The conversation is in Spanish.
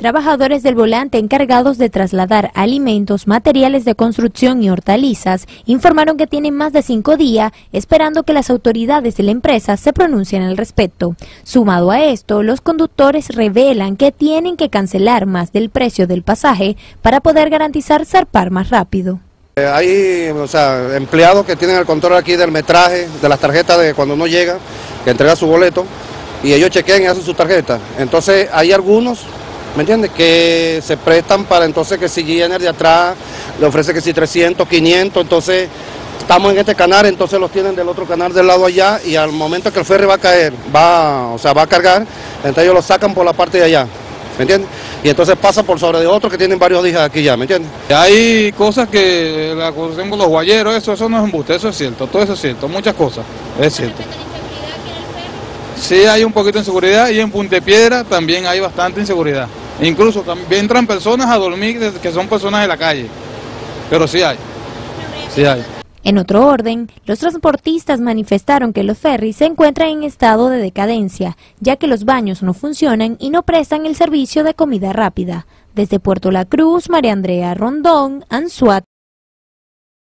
Trabajadores del volante encargados de trasladar alimentos, materiales de construcción y hortalizas informaron que tienen más de cinco días esperando que las autoridades de la empresa se pronuncien al respecto. Sumado a esto, los conductores revelan que tienen que cancelar más del precio del pasaje para poder garantizar zarpar más rápido. Eh, hay empleados que tienen el control aquí del metraje, de las tarjetas de cuando uno llega, que entrega su boleto, y ellos chequean y hacen su tarjeta. Entonces hay algunos ¿me entiendes? Que se prestan para entonces que si General de atrás le ofrece que si 300, 500, entonces estamos en este canal, entonces los tienen del otro canal del lado allá y al momento que el ferry va a caer, va, o sea, va a cargar, entonces ellos lo sacan por la parte de allá. ¿Me entiendes? Y entonces pasa por sobre de otros que tienen varios días aquí ya, ¿me entiendes? Hay cosas que la conocemos los guayeros, eso, eso no es embuste, eso es cierto, todo eso es cierto, muchas cosas, es cierto. Sí hay un poquito de inseguridad y en Puntepiedra también hay bastante inseguridad. Incluso también entran personas a dormir que son personas de la calle. Pero sí hay. Sí hay. En otro orden, los transportistas manifestaron que los ferries se encuentran en estado de decadencia, ya que los baños no funcionan y no prestan el servicio de comida rápida. Desde Puerto La Cruz, María Andrea Rondón, Ansuat